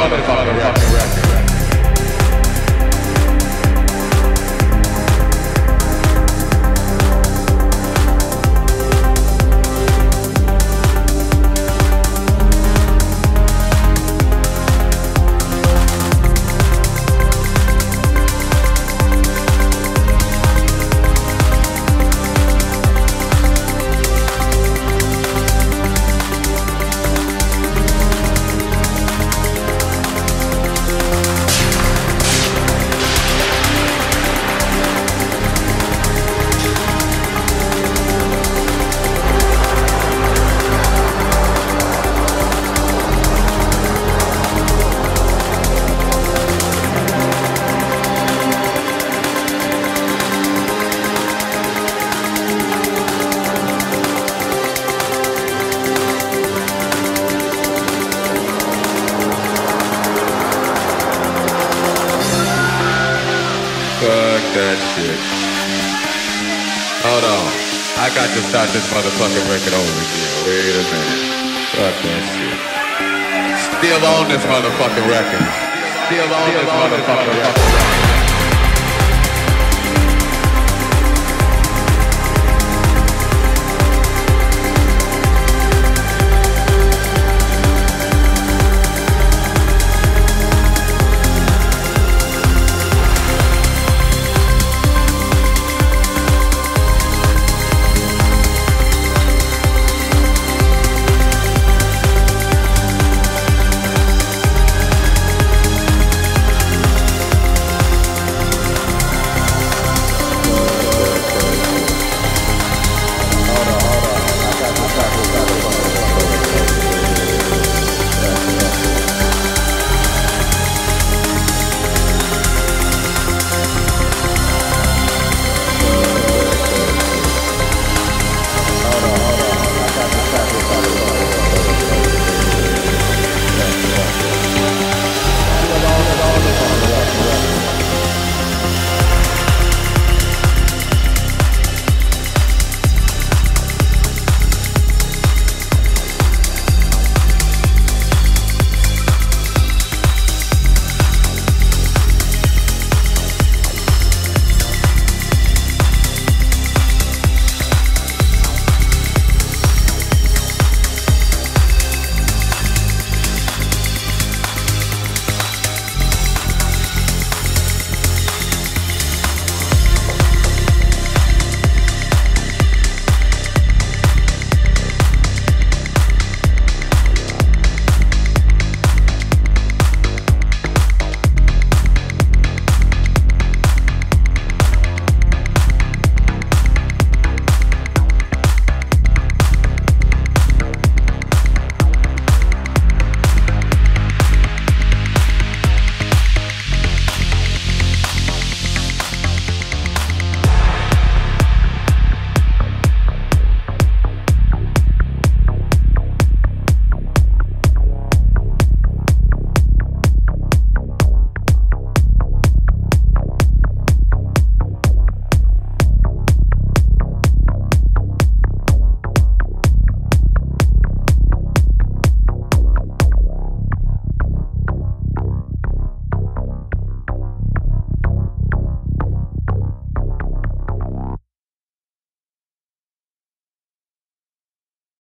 This motherfucker record. Fuck that shit. Hold on. I got to start this motherfucking record over again. Wait a minute. Fuck that shit. Still on this motherfucking record. Still on this motherfucking record.